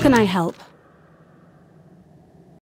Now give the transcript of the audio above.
can I help?